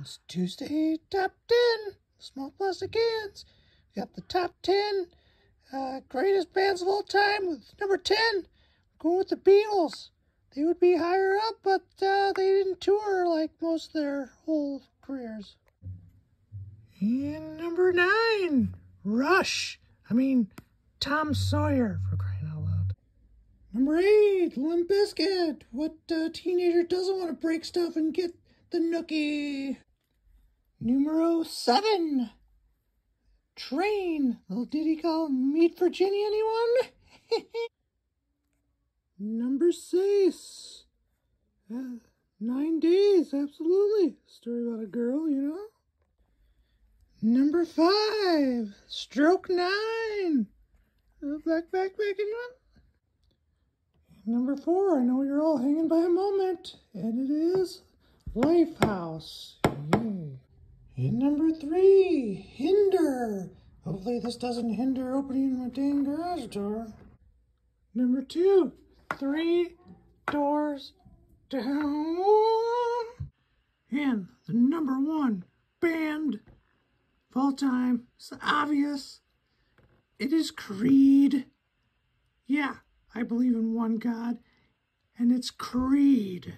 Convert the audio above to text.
It's Tuesday top 10 Small Plastic Hands. We got the top 10 uh, greatest bands of all time with number 10 going with the Beatles. They would be higher up, but uh, they didn't tour like most of their whole careers. And number 9, Rush. I mean, Tom Sawyer, for crying out loud. Number 8, Limp Bizkit. What uh, teenager doesn't want to break stuff and get the nookie? Numero 7, Train. Little ditty called Meet Virginia, anyone? Number 6, uh, Nine Days, absolutely. Story about a girl, you know? Number 5, Stroke 9. Uh, back, back, anyone? Number four, I know you're all hanging by a moment, and it is Lifehouse. Yay. And number three, Hinder. Hopefully this doesn't hinder opening my dang garage door. Number two, Three Doors Down. And the number one band of all time, it's obvious. It is Creed. Yeah, I believe in one God, and it's Creed.